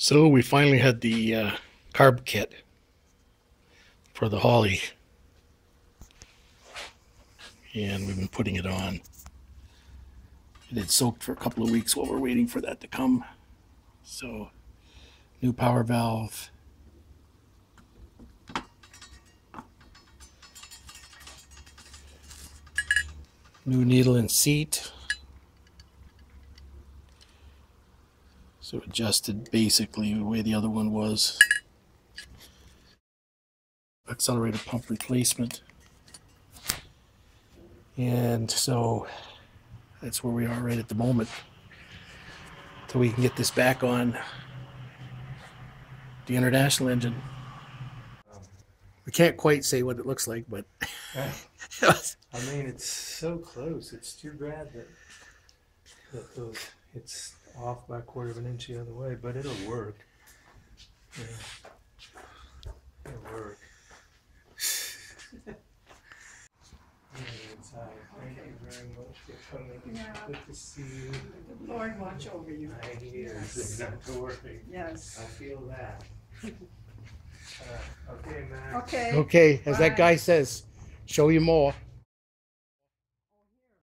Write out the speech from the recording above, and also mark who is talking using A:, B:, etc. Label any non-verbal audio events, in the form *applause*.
A: So we finally had the uh, carb kit for the Holley. And we've been putting it on. It had soaked for a couple of weeks while we're waiting for that to come. So, new power valve. New needle and seat. So adjusted basically the way the other one was. Accelerator pump replacement. And so that's where we are right at the moment. Till we can get this back on the international engine. We can't quite say what it looks like, but
B: I mean, it's so close. It's too bad that that those it's off by a quarter of an inch the other way, but it'll work. Yeah. It'll work. Inside. Thank you very much for coming.
C: Yeah.
B: Good to see you.
C: The Lord watch over you.
B: I hear
C: Yes.
B: not to worry.
C: Yes.
B: I feel that. *laughs* Uh, okay, Max.
C: Okay.
A: okay, as that
C: Bye.
A: guy says, show you more.